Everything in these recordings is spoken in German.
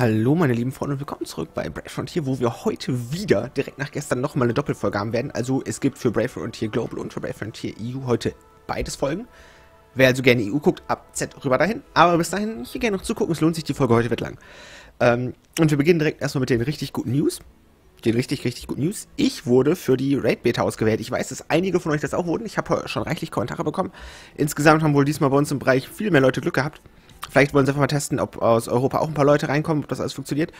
Hallo meine lieben Freunde und willkommen zurück bei Brave Frontier, wo wir heute wieder direkt nach gestern nochmal eine Doppelfolge haben werden. Also es gibt für Brave Frontier Global und für Brave Frontier EU heute beides Folgen. Wer also gerne EU guckt, ab Z rüber dahin. Aber bis dahin hier gerne noch zugucken, es lohnt sich, die Folge heute wird lang. Ähm, und wir beginnen direkt erstmal mit den richtig guten News. Den richtig, richtig guten News. Ich wurde für die Raid Beta ausgewählt. Ich weiß, dass einige von euch das auch wurden. Ich habe schon reichlich Kommentare bekommen. Insgesamt haben wohl diesmal bei uns im Bereich viel mehr Leute Glück gehabt. Vielleicht wollen sie einfach mal testen, ob aus Europa auch ein paar Leute reinkommen, ob das alles funktioniert.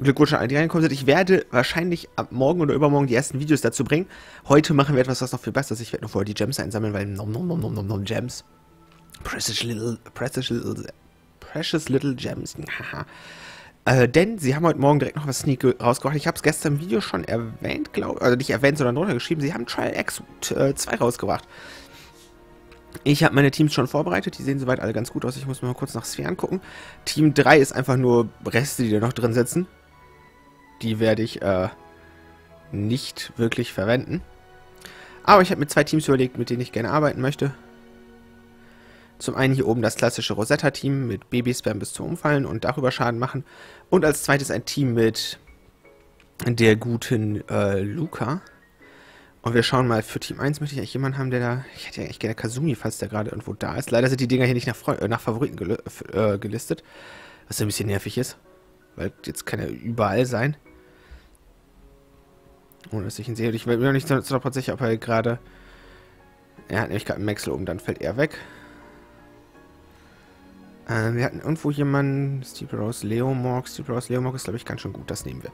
Glückwunsch an alle, die reinkommen sind. Ich werde wahrscheinlich ab morgen oder übermorgen die ersten Videos dazu bringen. Heute machen wir etwas, was noch viel besser ist. Ich werde nur vorher die Gems einsammeln, weil nom nom nom nom nom nom Gems. Precious little, precious little, precious little Gems. Haha. Äh, denn sie haben heute Morgen direkt noch was Sneak rausgebracht. Ich habe es gestern im Video schon erwähnt, glaube ich. Also nicht erwähnt, sondern drunter geschrieben. Sie haben Trial X 2 rausgebracht. Ich habe meine Teams schon vorbereitet, die sehen soweit alle ganz gut aus. Ich muss mal kurz nach Sphären gucken. Team 3 ist einfach nur Reste, die da noch drin sitzen. Die werde ich äh, nicht wirklich verwenden. Aber ich habe mir zwei Teams überlegt, mit denen ich gerne arbeiten möchte. Zum einen hier oben das klassische Rosetta-Team mit Baby-Spam bis zum Umfallen und darüber Schaden machen. Und als zweites ein Team mit der guten äh, Luca. Und wir schauen mal, für Team 1 möchte ich eigentlich jemanden haben, der da... Ich hätte ja eigentlich gerne Kazumi, falls der gerade irgendwo da ist. Leider sind die Dinger hier nicht nach, Fre äh, nach Favoriten gel äh, gelistet. Was ein bisschen nervig ist. Weil jetzt kann er überall sein. Ohne dass ich ihn sehe. Ich bin mir nicht so sicher, ob er gerade... Er hat nämlich gerade einen Maxel oben, dann fällt er weg. Äh, wir hatten irgendwo jemanden... Steve Rose, Leomorg. Steve Rose, Leomorg ist, glaube ich, ganz schön gut. Das nehmen wir.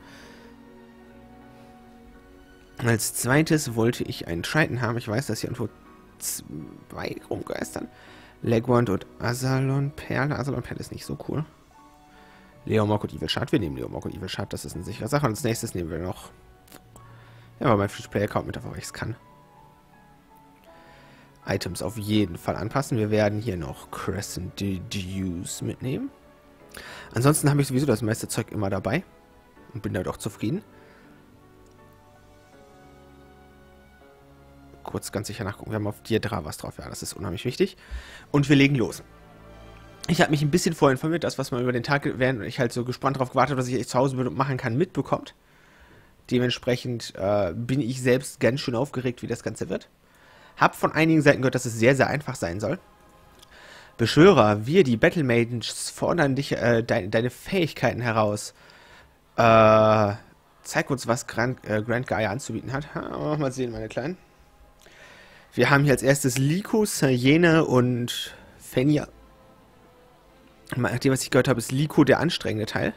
Als zweites wollte ich einen Triton haben. Ich weiß, dass hier irgendwo zwei rumgeistern. Legwand und Asalon Perle. Asalon Perle ist nicht so cool. Leomok und Evil Shard. Wir nehmen Leomok und Evil Shard. Das ist eine sichere Sache. Und als nächstes nehmen wir noch... Ja, aber mein Free-to-Play-Account mit, weil ich es kann. Items auf jeden Fall anpassen. Wir werden hier noch Crescent Deduce mitnehmen. Ansonsten habe ich sowieso das meiste Zeug immer dabei. Und bin da doch zufrieden. Kurz ganz sicher nachgucken. Wir haben auf Diadra was drauf. Ja, das ist unheimlich wichtig. Und wir legen los. Ich habe mich ein bisschen vorher informiert, das, was man über den Tag, während ich halt so gespannt darauf gewartet was ich zu Hause machen kann, mitbekommt. Dementsprechend äh, bin ich selbst ganz schön aufgeregt, wie das Ganze wird. Hab von einigen Seiten gehört, dass es sehr, sehr einfach sein soll. Beschwörer, wir, die Battle Maidens, fordern dich, äh, de deine Fähigkeiten heraus. Äh, zeig uns, was Grand, äh, Grand Gaia anzubieten hat. Ha, mal sehen, meine Kleinen. Wir haben hier als erstes Liko, Sayene und Fenja. Nach dem, was ich gehört habe, ist Liko der anstrengende Teil.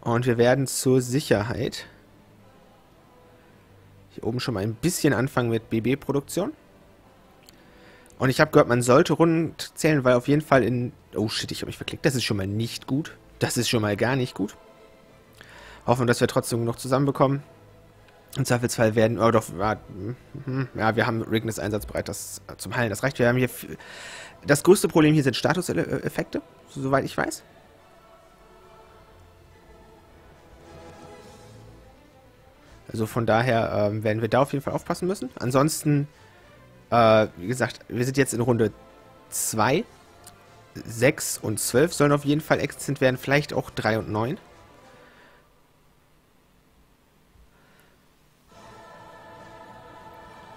Und wir werden zur Sicherheit hier oben schon mal ein bisschen anfangen mit BB-Produktion. Und ich habe gehört, man sollte rund zählen, weil auf jeden Fall in... Oh shit, ich habe mich verklickt. Das ist schon mal nicht gut. Das ist schon mal gar nicht gut. Hoffen, dass wir trotzdem noch zusammenbekommen. Im Zweifelsfall werden, oh doch, ja, hm, wir haben Rignes einsatzbereit das, zum Heilen, das reicht. Wir haben hier, das größte Problem hier sind Statuseffekte, soweit ich weiß. Also von daher ähm, werden wir da auf jeden Fall aufpassen müssen. Ansonsten, äh, wie gesagt, wir sind jetzt in Runde 2. 6 und 12 sollen auf jeden Fall exzent werden, vielleicht auch 3 und 9.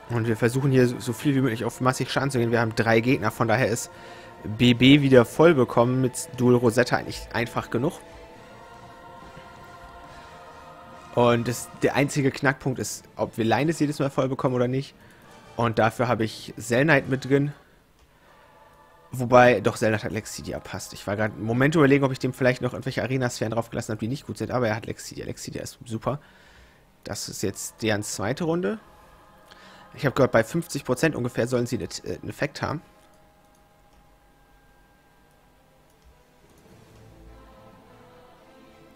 Und wir versuchen hier so viel wie möglich auf massig Schaden zu gehen. Wir haben drei Gegner, von daher ist BB wieder voll bekommen mit Dual Rosetta eigentlich einfach genug. Und das, der einzige Knackpunkt ist, ob wir Linus jedes Mal voll bekommen oder nicht. Und dafür habe ich Selnite mit drin. Wobei, doch, Selnite hat Lexidia passt. Ich war gerade einen Moment überlegen, ob ich dem vielleicht noch irgendwelche Arena-Sphären draufgelassen habe, die nicht gut sind. Aber er hat Lexidia. Lexidia ist super. Das ist jetzt deren zweite Runde. Ich habe gehört, bei 50% ungefähr sollen sie äh, einen Effekt haben.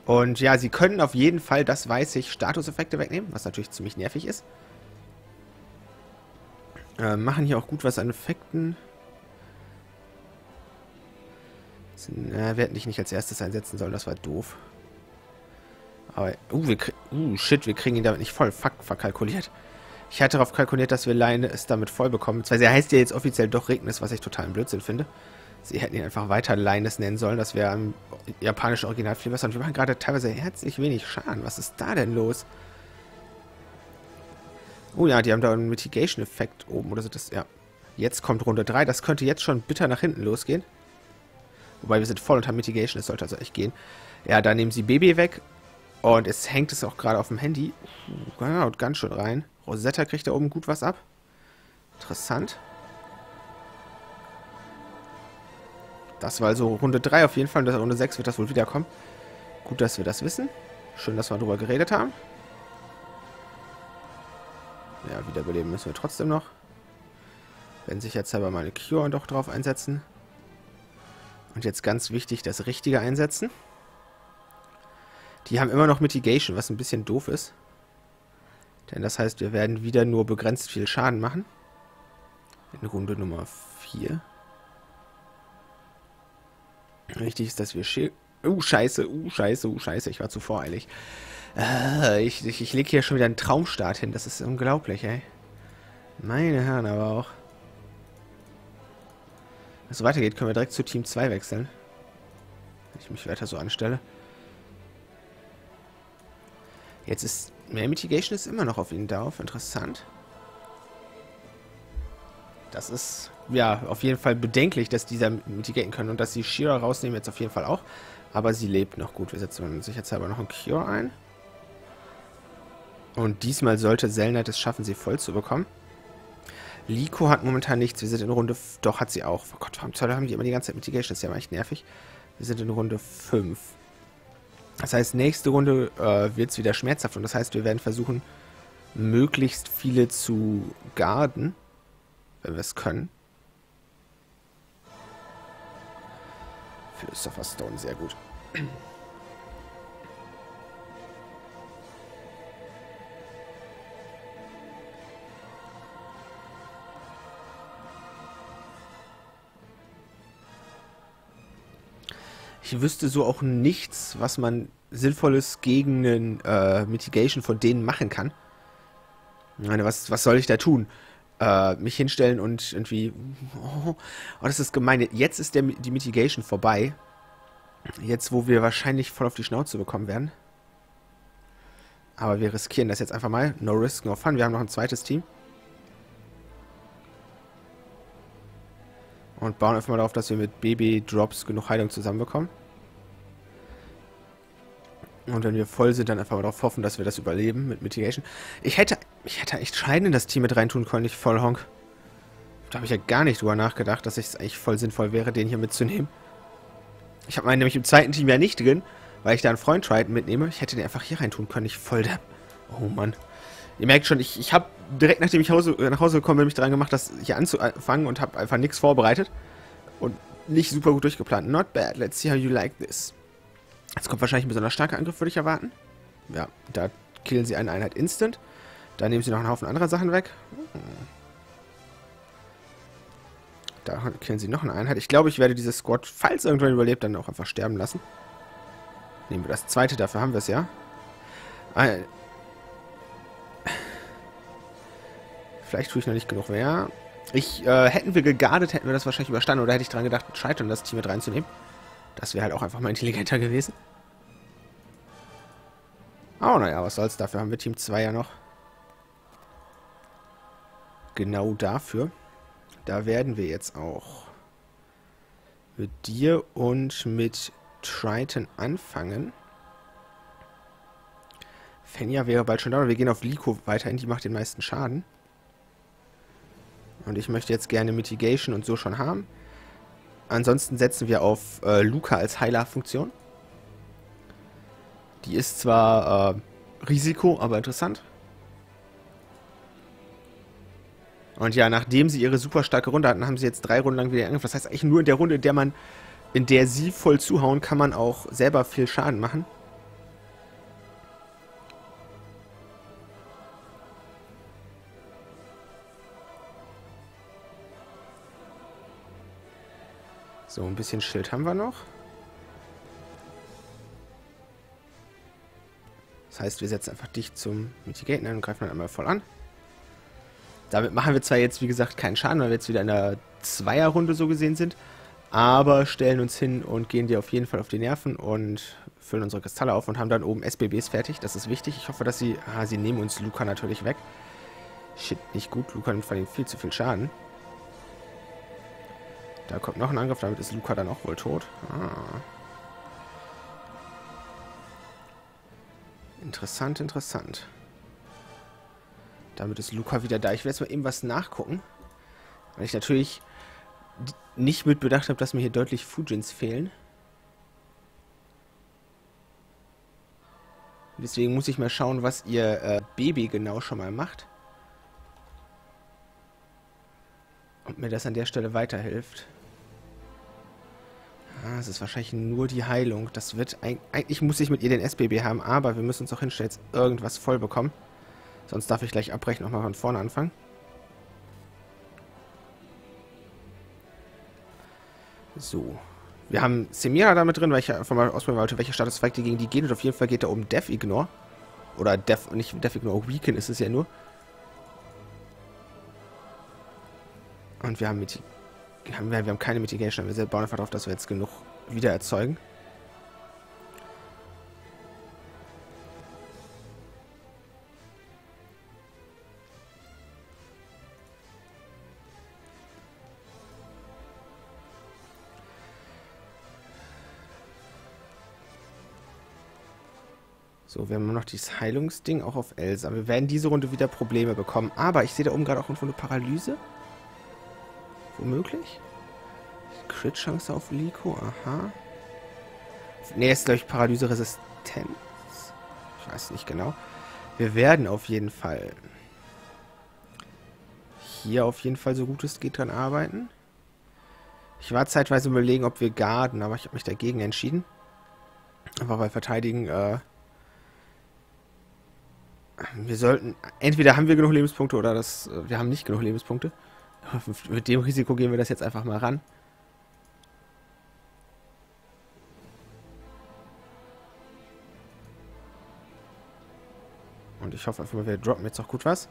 Und ja, sie können auf jeden Fall, das weiß ich, Statuseffekte wegnehmen, was natürlich ziemlich nervig ist. Äh, machen hier auch gut was an Effekten. Na, wir hätten dich nicht als erstes einsetzen sollen, das war doof. Aber, uh, wir uh, shit, wir kriegen ihn damit nicht voll fuck, verkalkuliert. Ich hatte darauf kalkuliert, dass wir Leine es damit voll bekommen. Zwar, er heißt ja jetzt offiziell doch Regnis, was ich total Blödsinn finde. Sie hätten ihn einfach weiter Leines nennen sollen. Das wäre japanische Original viel besser. Und wir machen gerade teilweise herzlich wenig Schaden. Was ist da denn los? Oh ja, die haben da einen Mitigation-Effekt oben. Oder sind das... Ja. Jetzt kommt Runde 3. Das könnte jetzt schon bitter nach hinten losgehen. Wobei wir sind voll unter Mitigation. Es sollte also echt gehen. Ja, da nehmen sie Baby weg. Und es hängt es auch gerade auf dem Handy. Genau, ganz schön rein. Rosetta kriegt da oben gut was ab. Interessant. Das war also Runde 3 auf jeden Fall. Und Runde 6 wird das wohl wiederkommen. Gut, dass wir das wissen. Schön, dass wir darüber geredet haben. Ja, wiederbeleben müssen wir trotzdem noch. Wenn sich jetzt aber meine Cure doch drauf einsetzen. Und jetzt ganz wichtig, das Richtige einsetzen. Die haben immer noch Mitigation, was ein bisschen doof ist. Denn das heißt, wir werden wieder nur begrenzt viel Schaden machen. In Runde Nummer 4. Richtig ist, dass wir... Uh, scheiße, uh, scheiße, uh, scheiße, ich war zu voreilig. Äh, ich, ich, ich lege hier schon wieder einen Traumstart hin, das ist unglaublich, ey. Meine Herren aber auch. Wenn es so weitergeht, können wir direkt zu Team 2 wechseln. Wenn ich mich weiter so anstelle. Jetzt ist... Mehr Mitigation ist immer noch auf ihn drauf. Interessant. Das ist ja auf jeden Fall bedenklich, dass dieser mitigaten können und dass sie Shira rausnehmen jetzt auf jeden Fall auch. Aber sie lebt noch gut. Wir setzen sicherheitshalber noch ein Cure ein. Und diesmal sollte Selnet es schaffen, sie voll zu bekommen. Liko hat momentan nichts. Wir sind in Runde... Doch, hat sie auch. Oh Gott, warum haben die immer die ganze Zeit Mitigation? Das ist ja echt nervig. Wir sind in Runde 5. Das heißt, nächste Runde äh, wird es wieder schmerzhaft. Und das heißt, wir werden versuchen, möglichst viele zu garden wenn wir es können. Philosopher Stone, sehr gut. Wüsste so auch nichts, was man Sinnvolles gegen einen äh, Mitigation von denen machen kann. Ich meine, was, was soll ich da tun? äh, mich hinstellen und irgendwie, oh, oh, das ist gemein. Jetzt ist der, die Mitigation vorbei. Jetzt, wo wir wahrscheinlich voll auf die Schnauze bekommen werden. Aber wir riskieren das jetzt einfach mal. No risk, no fun. Wir haben noch ein zweites Team. Und bauen einfach mal darauf, dass wir mit Baby-Drops genug Heilung zusammenbekommen. Und wenn wir voll sind, dann einfach mal darauf hoffen, dass wir das überleben mit Mitigation. Ich hätte, ich hätte echt Scheiden in das Team mit reintun können, nicht voll Honk. Da habe ich ja gar nicht drüber nachgedacht, dass es eigentlich voll sinnvoll wäre, den hier mitzunehmen. Ich habe meinen nämlich im zweiten Team ja nicht drin, weil ich da einen Freund Triton mitnehme. Ich hätte den einfach hier reintun können, nicht voll der... Oh Mann. Ihr merkt schon, ich, ich habe direkt nachdem ich Hause, nach Hause gekommen bin, mich daran gemacht, das hier anzufangen und habe einfach nichts vorbereitet. Und nicht super gut durchgeplant. Not bad. Let's see how you like this. Jetzt kommt wahrscheinlich ein besonders starker Angriff, würde ich erwarten. Ja, da killen sie eine Einheit instant. Da nehmen sie noch einen Haufen anderer Sachen weg. Da killen sie noch eine Einheit. Ich glaube, ich werde dieses Squad, falls irgendwann überlebt, dann auch einfach sterben lassen. Nehmen wir das zweite, dafür haben wir es ja. Äh, vielleicht tue ich noch nicht genug mehr. Ich, äh, hätten wir gegardet, hätten wir das wahrscheinlich überstanden. Oder hätte ich daran gedacht, Scheitern das Team mit reinzunehmen. Das wäre halt auch einfach mal intelligenter gewesen. Oh, naja, was soll's. Dafür haben wir Team 2 ja noch. Genau dafür. Da werden wir jetzt auch mit dir und mit Triton anfangen. Fenja wäre bald schon da. Wir gehen auf Liko weiterhin. Die macht den meisten Schaden. Und ich möchte jetzt gerne Mitigation und so schon haben. Ansonsten setzen wir auf äh, Luca als Heiler-Funktion. Die ist zwar äh, Risiko, aber interessant. Und ja, nachdem sie ihre super starke Runde hatten, haben sie jetzt drei Runden lang wieder angegriffen. Das heißt eigentlich nur in der Runde, in der man, in der sie voll zuhauen, kann man auch selber viel Schaden machen. So, ein bisschen Schild haben wir noch. Das heißt, wir setzen einfach dicht zum Mitigaten ein und greifen dann einmal voll an. Damit machen wir zwar jetzt, wie gesagt, keinen Schaden, weil wir jetzt wieder in der Zweierrunde so gesehen sind. aber stellen uns hin und gehen dir auf jeden Fall auf die Nerven und füllen unsere Kristalle auf und haben dann oben SBBs fertig. Das ist wichtig. Ich hoffe, dass sie... Ah, sie nehmen uns Luca natürlich weg. Shit, nicht gut. Luca nimmt vor allem viel zu viel Schaden. Da kommt noch ein Angriff, damit ist Luca dann auch wohl tot. Ah. Interessant, interessant. Damit ist Luca wieder da. Ich will jetzt mal eben was nachgucken. Weil ich natürlich nicht mit bedacht habe, dass mir hier deutlich Fujins fehlen. Deswegen muss ich mal schauen, was ihr äh, Baby genau schon mal macht. Und mir das an der Stelle weiterhilft. Ah, es ist wahrscheinlich nur die Heilung. Das wird... Eigentlich muss ich mit ihr den SBB haben, aber wir müssen uns auch hinstellen, jetzt irgendwas voll bekommen. Sonst darf ich gleich abbrechen und nochmal von vorne anfangen. So. Wir haben Semira damit drin, weil ich einfach mal ausprobieren wollte, welche Statuszweig die gegen die gehen. Und auf jeden Fall geht da um Death Ignore. Oder Death, nicht Death Ignore, Weaken ist es ja nur. Und wir haben, mit, haben, wir haben keine Mitigation. Wir bauen einfach darauf, dass wir jetzt genug wieder erzeugen. So, wir haben noch dieses Heilungsding auch auf Elsa. Wir werden diese Runde wieder Probleme bekommen. Aber ich sehe da oben gerade auch irgendwo eine Paralyse. Womöglich. Crit-Chance auf Liko, aha. Ne, ist glaube ich Paralyse-Resistenz. Ich weiß nicht genau. Wir werden auf jeden Fall hier auf jeden Fall so gut es geht dran arbeiten. Ich war zeitweise überlegen, ob wir garden, aber ich habe mich dagegen entschieden. Einfach weil Verteidigen äh, wir sollten, entweder haben wir genug Lebenspunkte oder das, äh, wir haben nicht genug Lebenspunkte. Mit dem Risiko gehen wir das jetzt einfach mal ran. Und ich hoffe einfach mal, wir droppen jetzt auch gut was.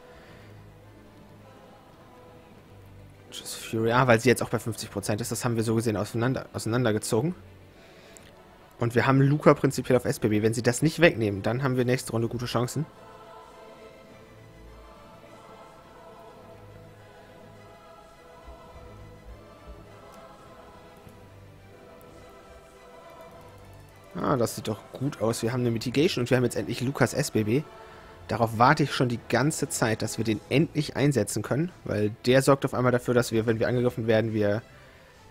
Just Fury, ah, weil sie jetzt auch bei 50% ist. Das haben wir so gesehen auseinander, auseinandergezogen. Und wir haben Luca prinzipiell auf SPB. Wenn sie das nicht wegnehmen, dann haben wir nächste Runde gute Chancen. Ah, das sieht doch gut aus. Wir haben eine Mitigation und wir haben jetzt endlich Lukas SBB. Darauf warte ich schon die ganze Zeit, dass wir den endlich einsetzen können, weil der sorgt auf einmal dafür, dass wir, wenn wir angegriffen werden, wir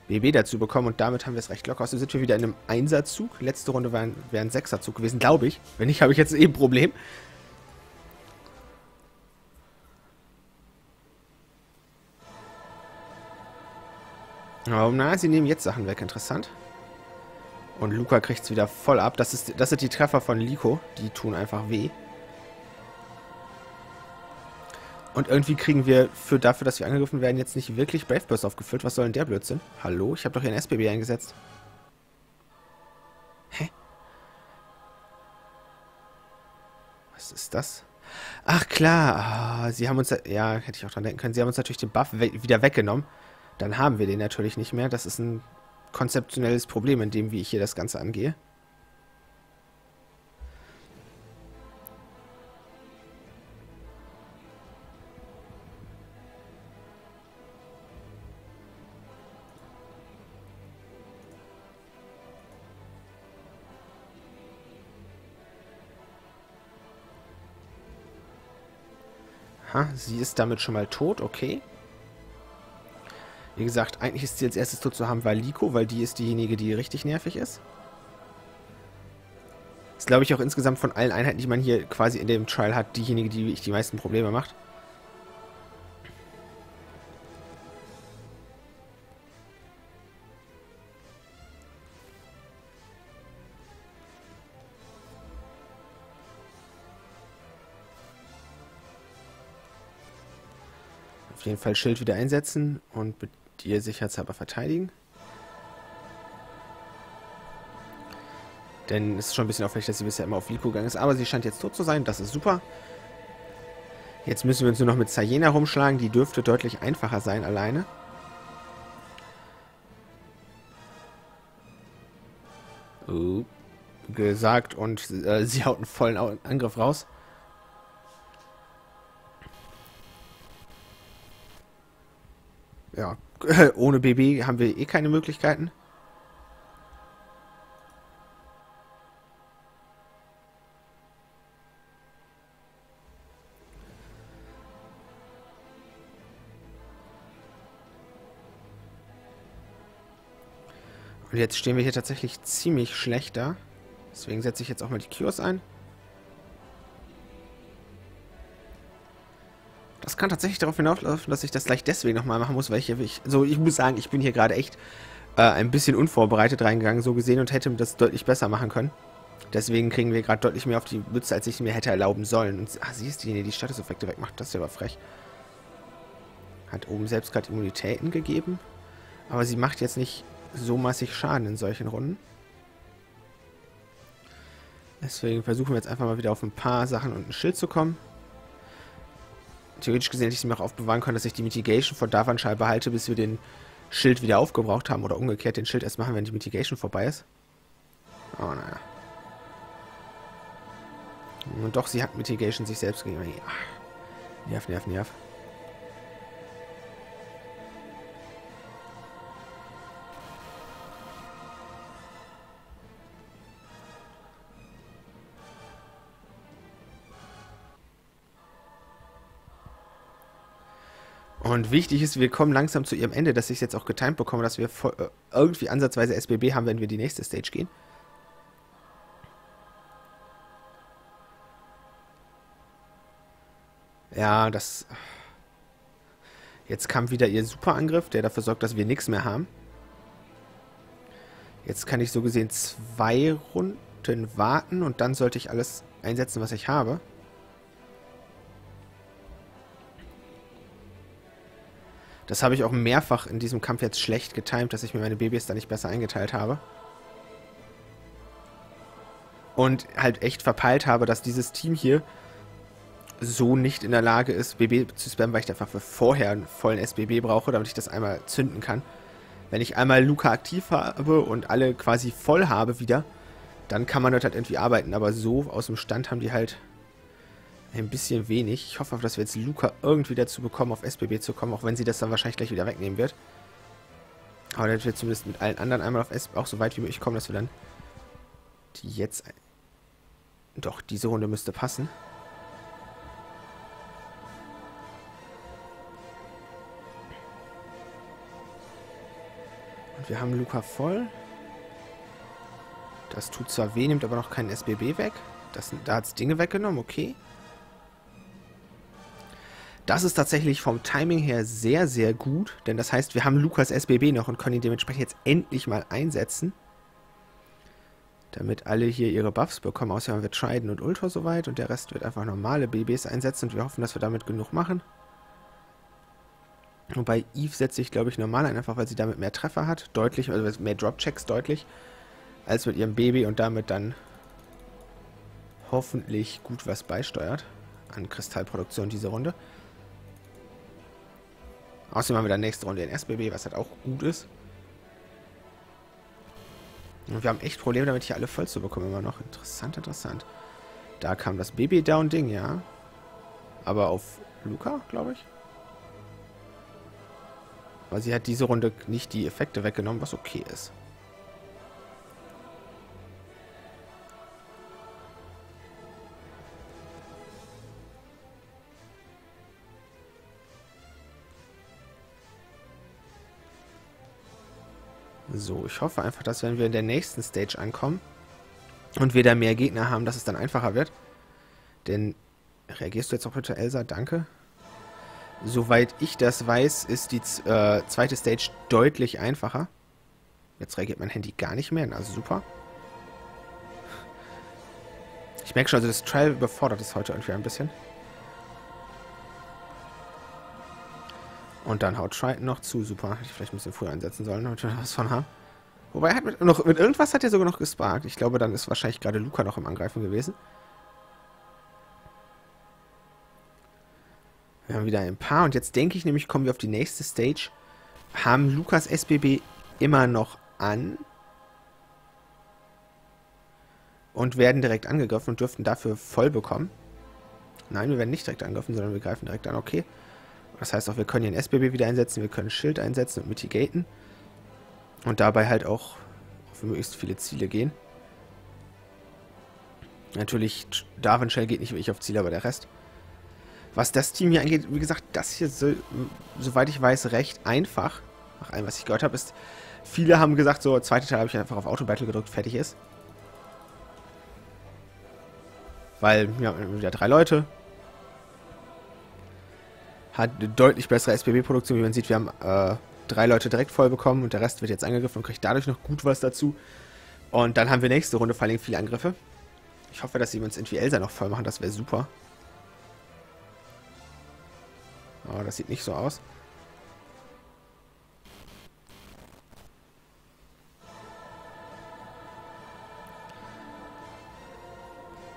BB dazu bekommen und damit haben wir es recht locker. Also sind wir wieder in einem Einsatzzug. Letzte Runde wäre wär ein Sechserzug gewesen, glaube ich. Wenn nicht, habe ich jetzt eben ein Problem. Oh, na, sie nehmen jetzt Sachen weg. Interessant. Und Luca kriegt es wieder voll ab. Das, ist, das sind die Treffer von Liko. Die tun einfach weh. Und irgendwie kriegen wir für dafür, dass wir angegriffen werden, jetzt nicht wirklich Brave Burst aufgefüllt. Was soll denn der Blödsinn? Hallo? Ich habe doch hier ein SBB eingesetzt. Hä? Was ist das? Ach klar, ah, sie haben uns, ja, hätte ich auch dran denken können, sie haben uns natürlich den Buff we wieder weggenommen. Dann haben wir den natürlich nicht mehr. Das ist ein konzeptionelles Problem in dem, wie ich hier das Ganze angehe. Ha, sie ist damit schon mal tot, okay. Wie gesagt, eigentlich ist sie als erstes tot zu haben Valiko, weil die ist diejenige, die richtig nervig ist. Ist, glaube ich, auch insgesamt von allen Einheiten, die man hier quasi in dem Trial hat, diejenige, die ich die meisten Probleme macht. Auf jeden Fall Schild wieder einsetzen und die sicherheitshalber verteidigen. Denn es ist schon ein bisschen auffällig, dass sie bisher immer auf Liko gegangen ist. Aber sie scheint jetzt tot zu sein. Das ist super. Jetzt müssen wir uns nur noch mit Sayena rumschlagen. Die dürfte deutlich einfacher sein alleine. Oh. Gesagt und äh, sie haut einen vollen Angriff raus. Ja, ohne BB haben wir eh keine Möglichkeiten. Und jetzt stehen wir hier tatsächlich ziemlich schlecht da. Deswegen setze ich jetzt auch mal die Cures ein. Kann tatsächlich darauf hinauslaufen, dass ich das gleich deswegen nochmal machen muss, weil ich, ich so, ich muss sagen, ich bin hier gerade echt äh, ein bisschen unvorbereitet reingegangen, so gesehen, und hätte das deutlich besser machen können. Deswegen kriegen wir gerade deutlich mehr auf die Mütze, als ich mir hätte erlauben sollen. Und ah, sie ist diejenige, die Statuseffekte wegmacht. Das ist ja aber frech. Hat oben selbst gerade Immunitäten gegeben. Aber sie macht jetzt nicht so massig Schaden in solchen Runden. Deswegen versuchen wir jetzt einfach mal wieder auf ein paar Sachen und ein Schild zu kommen. Theoretisch gesehen hätte ich sie mir auch aufbewahren können, dass ich die Mitigation von Davanschal behalte, bis wir den Schild wieder aufgebraucht haben. Oder umgekehrt den Schild erst machen, wenn die Mitigation vorbei ist. Oh, naja. Und doch, sie hat Mitigation sich selbst gegeben. Nerv, nerv, nerv. Und wichtig ist, wir kommen langsam zu ihrem Ende, dass ich es jetzt auch getimt bekomme, dass wir äh, irgendwie ansatzweise SBB haben, wenn wir die nächste Stage gehen. Ja, das... Jetzt kam wieder ihr Superangriff, der dafür sorgt, dass wir nichts mehr haben. Jetzt kann ich so gesehen zwei Runden warten und dann sollte ich alles einsetzen, was ich habe. Das habe ich auch mehrfach in diesem Kampf jetzt schlecht getimt, dass ich mir meine Babys da nicht besser eingeteilt habe. Und halt echt verpeilt habe, dass dieses Team hier so nicht in der Lage ist, BB zu spammen, weil ich einfach für vorher einen vollen SBB brauche, damit ich das einmal zünden kann. Wenn ich einmal Luca aktiv habe und alle quasi voll habe wieder, dann kann man dort halt irgendwie arbeiten. Aber so aus dem Stand haben die halt ein bisschen wenig. Ich hoffe, dass wir jetzt Luca irgendwie dazu bekommen, auf SBB zu kommen, auch wenn sie das dann wahrscheinlich gleich wieder wegnehmen wird. Aber dass wir zumindest mit allen anderen einmal auf SBB auch so weit wie möglich kommen, dass wir dann die jetzt... Doch, diese Runde müsste passen. Und wir haben Luca voll. Das tut zwar weh, nimmt aber noch keinen SBB weg. Das, da hat es Dinge weggenommen, okay. Das ist tatsächlich vom Timing her sehr, sehr gut, denn das heißt, wir haben Lukas SBB noch und können ihn dementsprechend jetzt endlich mal einsetzen. Damit alle hier ihre Buffs bekommen, außer wird Trident und Ultra soweit und der Rest wird einfach normale BBs einsetzen und wir hoffen, dass wir damit genug machen. Und bei Eve setze ich, glaube ich, normal ein, einfach weil sie damit mehr Treffer hat, deutlich, also mehr Dropchecks deutlich, als mit ihrem Baby und damit dann hoffentlich gut was beisteuert an Kristallproduktion diese Runde. Außerdem haben wir dann nächste Runde den SBB, was halt auch gut ist. Und wir haben echt Probleme damit, hier alle voll zu bekommen immer noch. Interessant, interessant. Da kam das Baby-Down-Ding, ja. Aber auf Luca, glaube ich. Weil sie hat diese Runde nicht die Effekte weggenommen, was okay ist. So, ich hoffe einfach, dass wenn wir in der nächsten Stage ankommen und wir da mehr Gegner haben, dass es dann einfacher wird. Denn, reagierst du jetzt auch bitte, Elsa? Danke. Soweit ich das weiß, ist die äh, zweite Stage deutlich einfacher. Jetzt reagiert mein Handy gar nicht mehr, also super. Ich merke schon, also das Trial überfordert es heute irgendwie ein bisschen. Und dann haut Triton noch zu. Super. Hätte ich vielleicht ein bisschen früher einsetzen sollen, damit wir was von haben. Wobei, er hat mit, noch, mit irgendwas hat er sogar noch gesparkt. Ich glaube, dann ist wahrscheinlich gerade Luca noch im Angreifen gewesen. Wir haben wieder ein paar. Und jetzt denke ich nämlich, kommen wir auf die nächste Stage. Haben Lukas SBB immer noch an. und werden direkt angegriffen und dürften dafür voll bekommen. Nein, wir werden nicht direkt angegriffen, sondern wir greifen direkt an. Okay. Das heißt auch, wir können hier ein SBB wieder einsetzen, wir können Schild einsetzen und mitigaten. Und dabei halt auch auf möglichst viele Ziele gehen. Natürlich, Darwin Shell geht nicht wirklich auf Ziele, aber der Rest. Was das Team hier angeht, wie gesagt, das hier, so, soweit ich weiß, recht einfach. Nach allem, was ich gehört habe, ist, viele haben gesagt, so, zweite Teil habe ich einfach auf Auto-Battle gedrückt, fertig ist. Weil, ja, wieder drei Leute. Hat eine deutlich bessere SPB-Produktion, wie man sieht. Wir haben äh, drei Leute direkt voll bekommen und der Rest wird jetzt angegriffen und kriegt dadurch noch gut was dazu. Und dann haben wir nächste Runde vor allem viele Angriffe. Ich hoffe, dass sie uns irgendwie Elsa noch voll machen, das wäre super. Aber das sieht nicht so aus.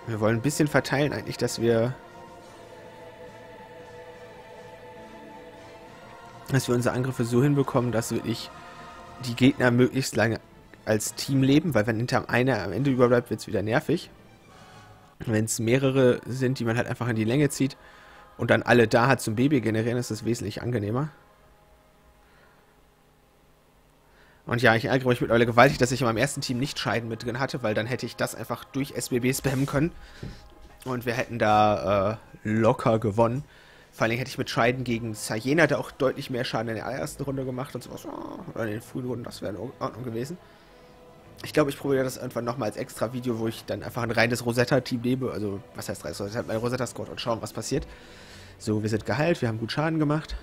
Wir wollen ein bisschen verteilen eigentlich, dass wir... Dass wir unsere Angriffe so hinbekommen, dass wirklich die Gegner möglichst lange als Team leben, weil wenn hinter einer am Ende überbleibt, wird es wieder nervig. Wenn es mehrere sind, die man halt einfach in die Länge zieht und dann alle da hat zum Baby generieren, ist es wesentlich angenehmer. Und ja, ich ärgere mich mittlerweile gewaltig, dass ich in meinem ersten Team nicht Scheiden mit drin hatte, weil dann hätte ich das einfach durch SBB spammen können. Und wir hätten da äh, locker gewonnen. Vor allem hätte ich mit Scheiden gegen Sayena, der auch deutlich mehr Schaden in der allerersten Runde gemacht und sowas. Oder in den frühen Runden, das wäre in Ordnung gewesen. Ich glaube, ich probiere das irgendwann nochmal als extra Video, wo ich dann einfach ein reines Rosetta-Team nehme. Also, was heißt reines Rosetta? Mein Rosetta-Squad und schauen, was passiert. So, wir sind geheilt, wir haben gut Schaden gemacht.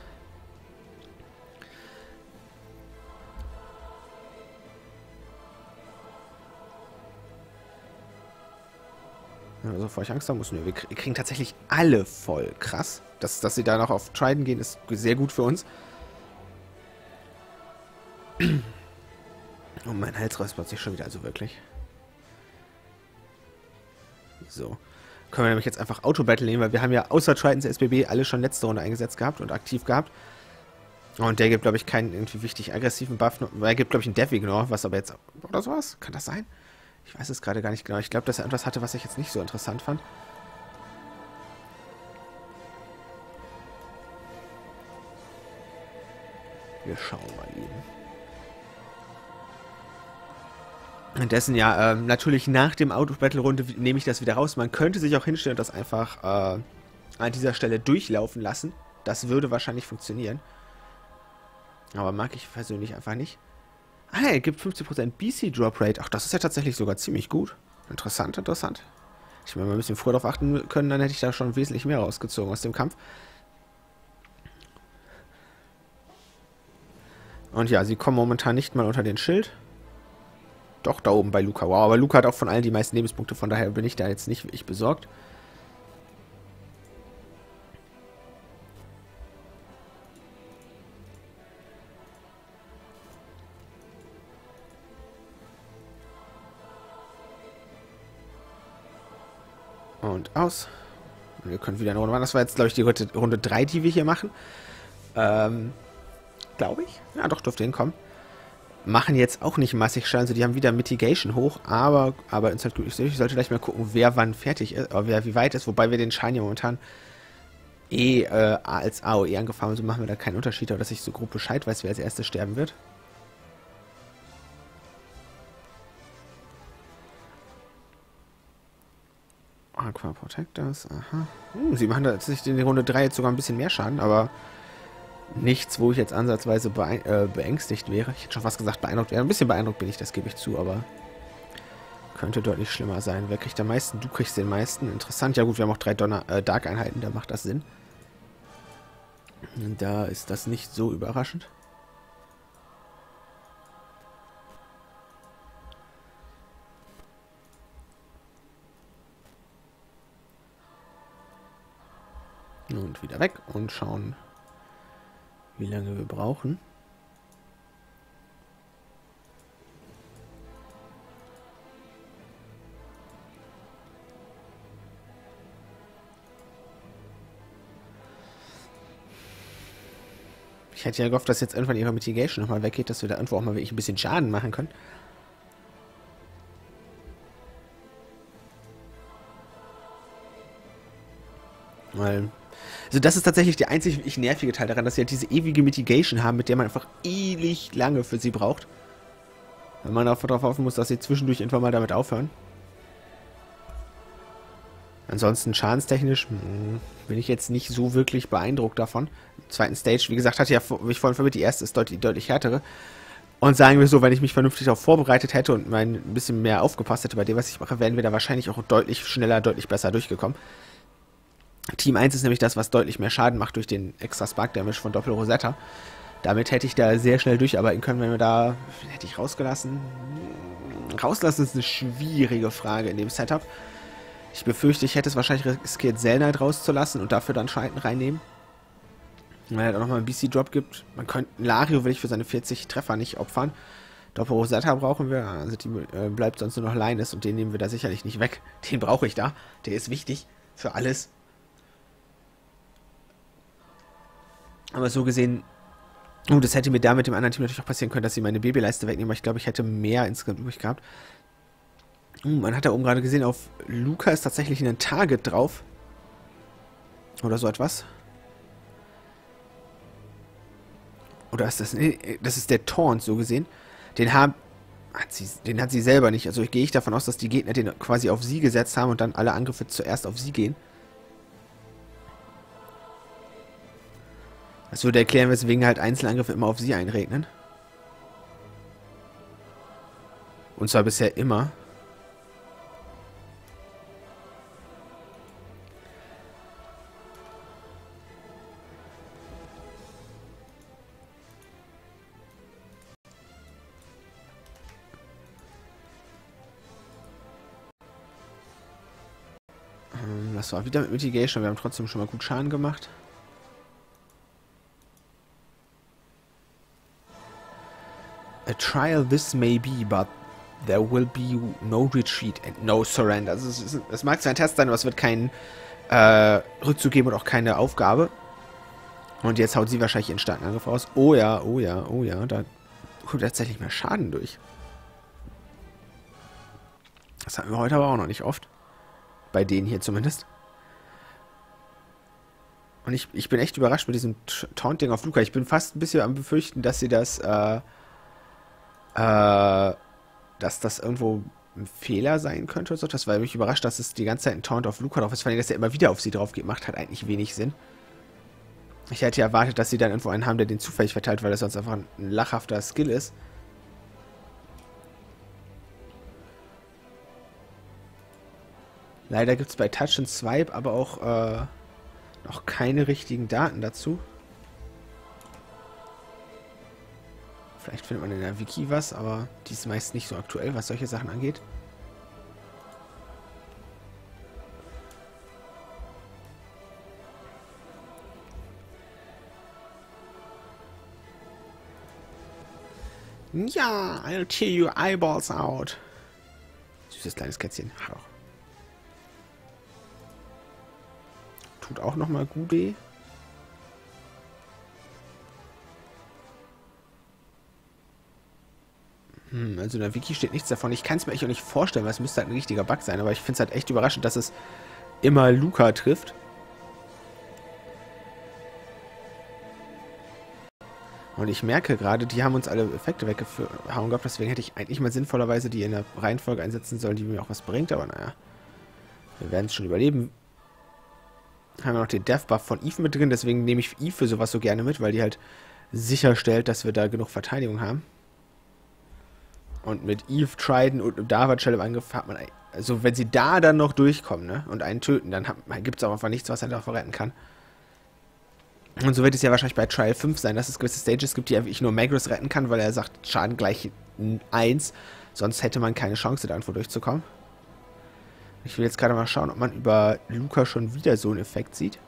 Also, bevor ich Angst haben muss, wir kriegen tatsächlich alle voll. Krass. Dass, dass sie da noch auf Trident gehen, ist sehr gut für uns. Und mein Hals räuspert sich schon wieder, also wirklich. So. Können wir nämlich jetzt einfach Auto-Battle nehmen, weil wir haben ja außer Tritons SBB alle schon letzte Runde eingesetzt gehabt und aktiv gehabt. Und der gibt, glaube ich, keinen irgendwie wichtig aggressiven Buff. Er gibt, glaube ich, einen Death Ignore, was aber jetzt... Oder sowas? Kann das sein? Ich weiß es gerade gar nicht genau. Ich glaube, dass er etwas hatte, was ich jetzt nicht so interessant fand. Wir schauen mal eben. Dessen ja, ähm, natürlich nach dem Auto-Battle-Runde nehme ich das wieder raus. Man könnte sich auch hinstellen und das einfach äh, an dieser Stelle durchlaufen lassen. Das würde wahrscheinlich funktionieren. Aber mag ich persönlich einfach nicht. Ah, er gibt 50% BC Drop Rate. Ach, das ist ja tatsächlich sogar ziemlich gut. Interessant, interessant. Ich hätte mal ein bisschen früher darauf achten können, dann hätte ich da schon wesentlich mehr rausgezogen aus dem Kampf. Und ja, sie kommen momentan nicht mal unter den Schild. Doch, da oben bei Luca. Wow, aber Luca hat auch von allen die meisten Lebenspunkte, von daher bin ich da jetzt nicht wirklich besorgt. Und aus. Wir können wieder eine Runde machen. Das war jetzt, glaube ich, die Runde 3, die wir hier machen. Ähm, glaube ich. Ja, doch, dürfte hinkommen machen jetzt auch nicht massig Schaden. Also die haben wieder Mitigation hoch, aber, aber. Ich sollte gleich mal gucken, wer wann fertig ist, oder wer wie weit ist, wobei wir den Schein ja momentan eh äh, als AOE angefahren haben, so machen wir da keinen Unterschied, aber dass ich so grob Bescheid weiß, wer als erstes sterben wird. Aqua Protectors, aha. Hm, sie machen tatsächlich in der Runde 3 jetzt sogar ein bisschen mehr Schaden, aber nichts, wo ich jetzt ansatzweise äh, beängstigt wäre. Ich hätte schon fast gesagt beeindruckt wäre. Ein bisschen beeindruckt bin ich, das gebe ich zu, aber könnte deutlich schlimmer sein. Wer kriegt am meisten? Du kriegst den meisten. Interessant. Ja gut, wir haben auch drei äh, Dark-Einheiten, da macht das Sinn. Da ist das nicht so überraschend. Und wieder weg und schauen, wie lange wir brauchen. Ich hätte ja gehofft, dass jetzt irgendwann ihre Mitigation nochmal weggeht, dass wir da irgendwo auch mal wirklich ein bisschen Schaden machen können. Weil also das ist tatsächlich der einzig wirklich nervige Teil daran, dass sie halt diese ewige Mitigation haben, mit der man einfach ewig lange für sie braucht. Wenn man darauf hoffen muss, dass sie zwischendurch einfach mal damit aufhören. Ansonsten schadenstechnisch mh, hm, bin ich jetzt nicht so wirklich beeindruckt davon. Zweiten Stage, wie gesagt, hatte ja, wie ich vorhin vermittelt, die erste ist deutlich, deutlich härtere. Und sagen wir so, wenn ich mich vernünftig darauf vorbereitet hätte und mein ein bisschen mehr aufgepasst hätte bei dem, was ich mache, wären wir da wahrscheinlich auch deutlich schneller, deutlich besser durchgekommen. Team 1 ist nämlich das, was deutlich mehr Schaden macht durch den extra Spark Damage von Doppel Rosetta. Damit hätte ich da sehr schnell durcharbeiten können, wenn wir da. Hätte ich rausgelassen? Rauslassen ist eine schwierige Frage in dem Setup. Ich befürchte, ich hätte es wahrscheinlich riskiert, Zelnite rauszulassen und dafür dann Scheiten reinnehmen. Weil er halt auch nochmal einen BC-Drop gibt. Man könnte Lario will ich für seine 40 Treffer nicht opfern. Doppel Rosetta brauchen wir, also die äh, bleibt sonst nur noch Linus und den nehmen wir da sicherlich nicht weg. Den brauche ich da. Der ist wichtig für alles. Aber so gesehen, oh, das hätte mir da mit dem anderen Team natürlich auch passieren können, dass sie meine Babyleiste wegnehmen, aber ich glaube, ich hätte mehr insgesamt übrig gehabt. Oh, man hat da oben gerade gesehen, auf Luca ist tatsächlich ein Target drauf. Oder so etwas. Oder ist das... Nee, das ist der Taunt, so gesehen. Den haben... Hat sie, den hat sie selber nicht. Also gehe ich davon aus, dass die Gegner den quasi auf sie gesetzt haben und dann alle Angriffe zuerst auf sie gehen. Das würde erklären, weswegen halt Einzelangriffe immer auf sie einregnen. Und zwar bisher immer. Ähm, das war wieder mit Mitigation. Wir haben trotzdem schon mal gut Schaden gemacht. A trial this may be, but there will be no retreat and no surrender. Also es, ist, es mag zwar ein Test sein, aber es wird keinen äh, Rückzug geben und auch keine Aufgabe. Und jetzt haut sie wahrscheinlich ihren starken Angriff aus. Oh ja, oh ja, oh ja, da kommt tatsächlich mehr Schaden durch. Das hatten wir heute aber auch noch nicht oft. Bei denen hier zumindest. Und ich, ich bin echt überrascht mit diesem Taunting auf Luca. Ich bin fast ein bisschen am befürchten, dass sie das äh, äh, dass das irgendwo ein Fehler sein könnte oder so. Das war mich überrascht, dass es die ganze Zeit ein Taunt auf Luca drauf ist. Vor allem, dass er immer wieder auf sie drauf geht, macht halt eigentlich wenig Sinn. Ich hätte erwartet, dass sie dann irgendwo einen haben, der den zufällig verteilt, weil das sonst einfach ein lachhafter Skill ist. Leider gibt es bei Touch and Swipe aber auch äh, noch keine richtigen Daten dazu. Vielleicht findet man in der Wiki was, aber die ist meist nicht so aktuell, was solche Sachen angeht. Ja, I'll tear your eyeballs out. Süßes kleines Kätzchen. Tut auch nochmal gut weh. Hm, also in der Wiki steht nichts davon. Ich kann es mir echt auch nicht vorstellen, weil es müsste halt ein richtiger Bug sein. Aber ich finde es halt echt überraschend, dass es immer Luca trifft. Und ich merke gerade, die haben uns alle Effekte weggehauen gehabt. Deswegen hätte ich eigentlich mal sinnvollerweise die in der Reihenfolge einsetzen sollen, die mir auch was bringt. Aber naja, wir werden es schon überleben. Haben wir noch den Death Buff von Eve mit drin. Deswegen nehme ich Eve für sowas so gerne mit, weil die halt sicherstellt, dass wir da genug Verteidigung haben. Und mit Eve Trident und Dava Shell im Angriff hat man, also wenn sie da dann noch durchkommen, ne, und einen töten, dann gibt es auch einfach nichts, was er davor retten kann. Und so wird es ja wahrscheinlich bei Trial 5 sein, dass es gewisse Stages gibt, die ich nur Magnus retten kann, weil er sagt, Schaden gleich 1. Sonst hätte man keine Chance, da irgendwo durchzukommen. Ich will jetzt gerade mal schauen, ob man über Luca schon wieder so einen Effekt sieht.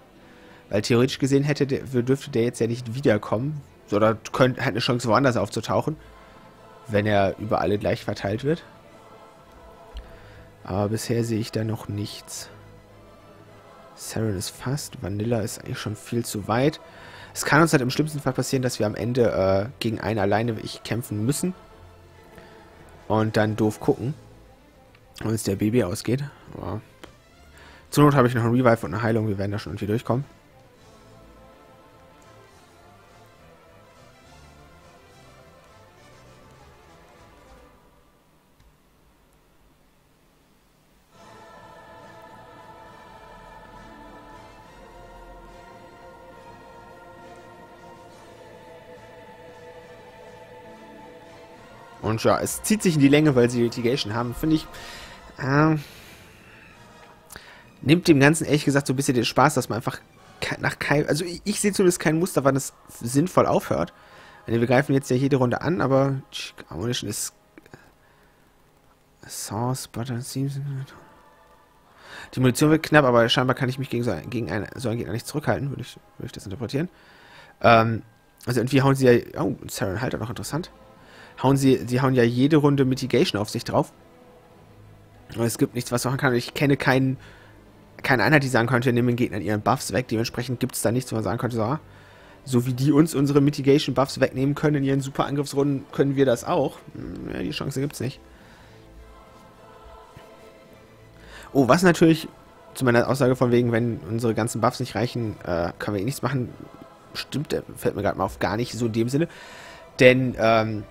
Weil theoretisch gesehen hätte dürfte der jetzt ja nicht wiederkommen. Oder könnte, hat eine Chance, woanders aufzutauchen wenn er über alle gleich verteilt wird. Aber bisher sehe ich da noch nichts. Saren ist fast. Vanilla ist eigentlich schon viel zu weit. Es kann uns halt im schlimmsten Fall passieren, dass wir am Ende äh, gegen einen alleine ich kämpfen müssen. Und dann doof gucken. Und es der Baby ausgeht. Aber Zur Not habe ich noch ein Revive und eine Heilung. Wir werden da schon irgendwie durchkommen. Und ja, es zieht sich in die Länge, weil sie Litigation haben. Finde ich. Äh, nimmt dem Ganzen ehrlich gesagt so ein bisschen den Spaß, dass man einfach nach kein. Also ich, ich sehe zumindest kein Muster, wann es sinnvoll aufhört. Wir greifen jetzt ja jede Runde an, aber Ammunition ist. Sauce, Butter, Seams. Die Munition wird knapp, aber scheinbar kann ich mich gegen so, gegen einen, so einen Gegner nicht zurückhalten, würde ich, würd ich das interpretieren. Ähm, also irgendwie hauen sie ja. Oh, Saren Halter noch interessant hauen sie, sie hauen ja jede Runde Mitigation auf sich drauf. Und es gibt nichts, was man kann. Ich kenne keinen, keine Einheit, die sagen könnte, nehmen den Gegnern ihren Buffs weg. Dementsprechend gibt es da nichts, wo man sagen könnte, so, so wie die uns unsere Mitigation-Buffs wegnehmen können in ihren super Angriffsrunden, können wir das auch. Hm, ja, die Chance gibt es nicht. Oh, was natürlich zu meiner Aussage von wegen, wenn unsere ganzen Buffs nicht reichen, äh, können wir eh nichts machen, stimmt, fällt mir gerade mal auf, gar nicht so in dem Sinne. Denn ähm,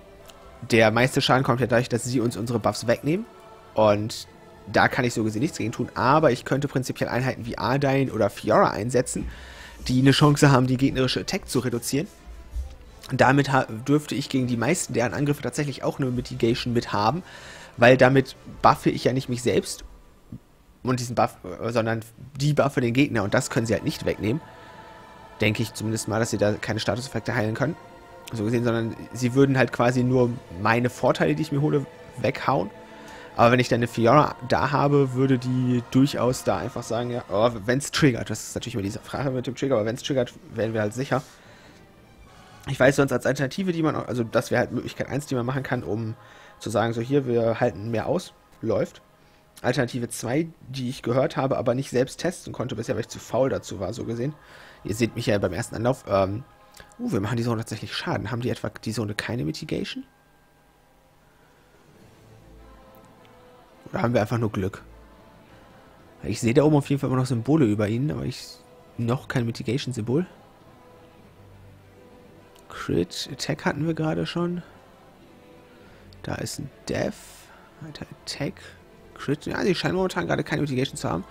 der meiste Schaden kommt ja dadurch, dass sie uns unsere Buffs wegnehmen. Und da kann ich so gesehen nichts gegen tun. Aber ich könnte prinzipiell Einheiten wie Ardyne oder Fiora einsetzen, die eine Chance haben, die gegnerische Attack zu reduzieren. damit dürfte ich gegen die meisten deren Angriffe tatsächlich auch eine Mitigation mit haben, weil damit buffe ich ja nicht mich selbst und diesen Buff, sondern die buffe den Gegner und das können sie halt nicht wegnehmen. Denke ich zumindest mal, dass sie da keine Statuseffekte heilen können so gesehen, sondern sie würden halt quasi nur meine Vorteile, die ich mir hole, weghauen. Aber wenn ich dann eine Fiora da habe, würde die durchaus da einfach sagen, ja, oh, wenn es triggert, das ist natürlich immer diese Frage mit dem Trigger, aber wenn es triggert, werden wir halt sicher. Ich weiß sonst als Alternative, die man, also das wäre halt Möglichkeit 1, die man machen kann, um zu sagen, so hier, wir halten mehr aus, läuft. Alternative 2, die ich gehört habe, aber nicht selbst testen konnte bisher, weil ich zu faul dazu war, so gesehen. Ihr seht mich ja beim ersten Anlauf. Ähm, Uh, wir machen die Zone tatsächlich Schaden. Haben die etwa die Zone keine Mitigation? Oder haben wir einfach nur Glück? Ich sehe da oben auf jeden Fall immer noch Symbole über ihnen, aber ich noch kein Mitigation-Symbol. Crit, Attack hatten wir gerade schon. Da ist ein Death. Alter, Attack. Crit. Ja, sie scheinen momentan gerade keine Mitigation zu haben.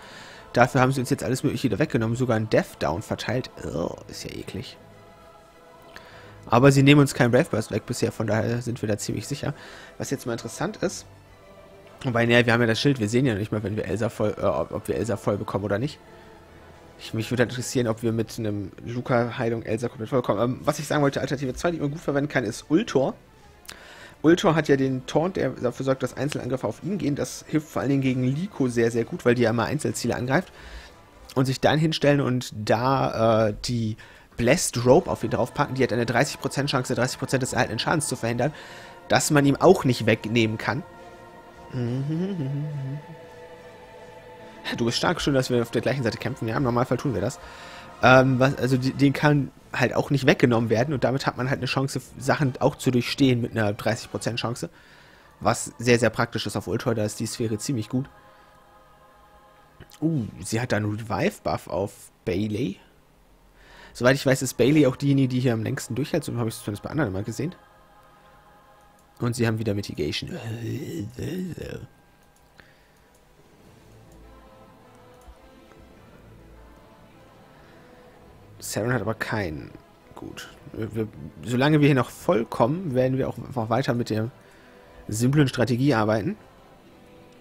Dafür haben sie uns jetzt alles mögliche wieder weggenommen. Sogar ein Death Down verteilt. Oh, ist ja eklig. Aber sie nehmen uns keinen Brave Burst weg bisher, von daher sind wir da ziemlich sicher. Was jetzt mal interessant ist, wobei, naja, wir haben ja das Schild, wir sehen ja nicht mal, wenn wir Elsa voll, äh, ob wir Elsa voll bekommen oder nicht. Ich, mich würde interessieren, ob wir mit einem Luca-Heilung Elsa komplett vollkommen. Ähm, was ich sagen wollte, Alternative 2, die man gut verwenden kann, ist Ultor. Ultor hat ja den Taunt, der dafür sorgt, dass Einzelangriffe auf ihn gehen. Das hilft vor allen Dingen gegen Liko sehr, sehr gut, weil die ja immer Einzelziele angreift. Und sich dann hinstellen und da äh, die Blessed Rope auf ihn draufpacken, die hat eine 30% Chance, 30% des erhaltenen Schadens zu verhindern, dass man ihm auch nicht wegnehmen kann. Du bist stark, schön, dass wir auf der gleichen Seite kämpfen. Ja, im Normalfall tun wir das. Ähm, was, also den kann halt auch nicht weggenommen werden und damit hat man halt eine Chance, Sachen auch zu durchstehen mit einer 30% Chance. Was sehr, sehr praktisch ist auf Ultra, da ist die Sphäre ziemlich gut. Uh, sie hat einen Revive-Buff auf Bailey. Soweit ich weiß, ist Bailey auch diejenige, die hier am längsten durchhält. So habe ich es zumindest bei anderen immer gesehen. Und sie haben wieder Mitigation. Saren hat aber keinen. Gut. Wir, solange wir hier noch vollkommen, werden wir auch einfach weiter mit der simplen Strategie arbeiten.